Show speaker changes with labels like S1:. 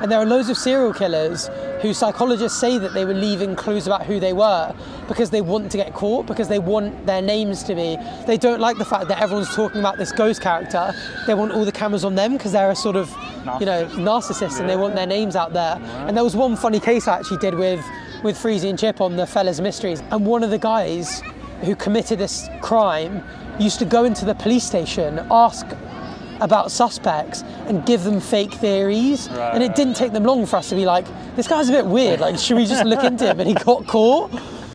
S1: And there are loads of serial killers who psychologists say that they were leaving clues about who they were because they want to get caught, because they want their names to be. They don't like the fact that everyone's talking about this ghost character. They want all the cameras on them because they're a sort of, you know, narcissist and they want their names out there. And there was one funny case I actually did with with Freezy and Chip on the Fellas Mysteries, and one of the guys who committed this crime used to go into the police station, ask about suspects and give them fake theories.
S2: Right,
S1: and it didn't take them long for us to be like, this guy's a bit weird. Like, should we just look into him? And he got caught.